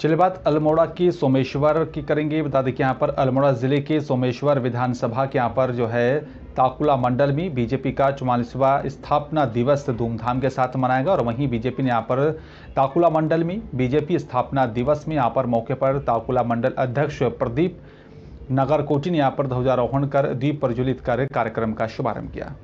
चलिए बात अल्मोड़ा की सोमेश्वर की करेंगे। बता दें कि यहाँ पर अल्मोड़ा ज़िले के सोमेश्वर विधानसभा के यहाँ पर जो है ताकुला मंडल में बीजेपी का चौवालीसवा स्थापना दिवस धूमधाम के साथ मनाएगा और वहीं बीजेपी ने यहाँ पर ताकुला मंडल में बीजेपी स्थापना दिवस में यहाँ पर मौके पर ताकुला मंडल अध्यक्ष प्रदीप नगरकोटी ने यहाँ पर ध्वजारोहण कर दीप प्रज्वलित कर कार्यक्रम का शुभारंभ किया।